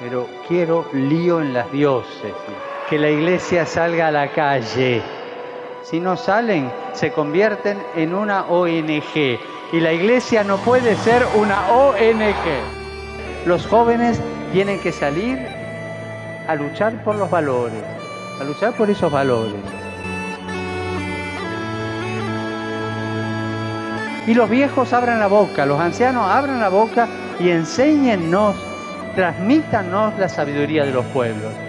pero quiero lío en las diócesis, que la iglesia salga a la calle. Si no salen, se convierten en una ONG y la iglesia no puede ser una ONG. Los jóvenes tienen que salir a luchar por los valores, a luchar por esos valores. Y los viejos abran la boca, los ancianos abran la boca y enséñennos, transmítanos la sabiduría de los pueblos.